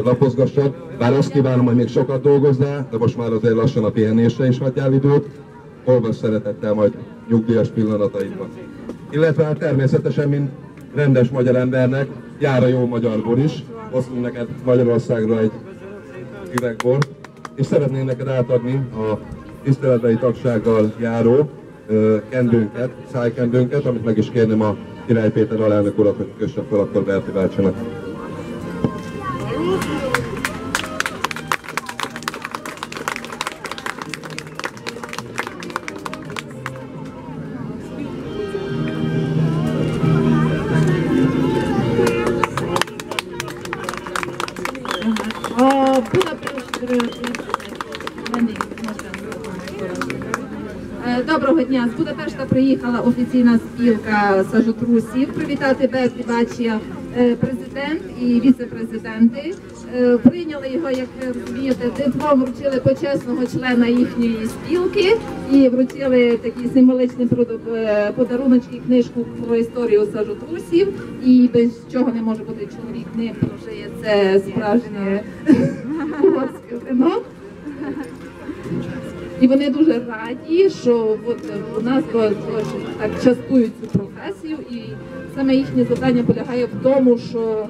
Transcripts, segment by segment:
lapozgassad, bár azt kívánom, hogy még sokat dolgozzál, de most már azért lassan a pihenésre is hagyjál időt, olvas szeretettel majd nyugdíjas pillanataidban. Illetve hát természetesen, mint rendes magyar embernek, jár a jó magyarból is, hoztunk neked Magyarországra egy üvegbort, és szeretnénk neked átadni a tiszteletbeli tagsággal járó kendőnket, szájkendőnket, amit meg is kérném a Király Péter alelnök urat, hogy kösse fel akkor Berti bácsinak. Доброго дня! З Будапешта приїхала офіційна спілка сажотрусів. Привітати Берті Бачія, е, президент і віце-президенти. Е, Прийняли його, як ви розумієте, диплом вручили почесного члена їхньої спілки і вручили такий символичний продо- е, подаруночки, книжку про історію сажотрусів. І без чого не може бути чоловік не прожиє це справжнє. І вони дуже раді, що от у нас так частують цю професію, і саме їхнє завдання полягає в тому, що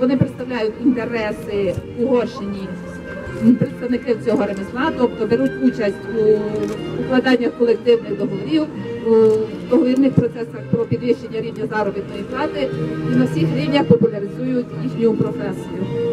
вони представляють інтереси Угорщині представників цього ремесла, тобто беруть участь у укладаннях колективних договорів, у договірних процесах про підвищення рівня заробітної плати і на всіх рівнях популяризують їхню професію.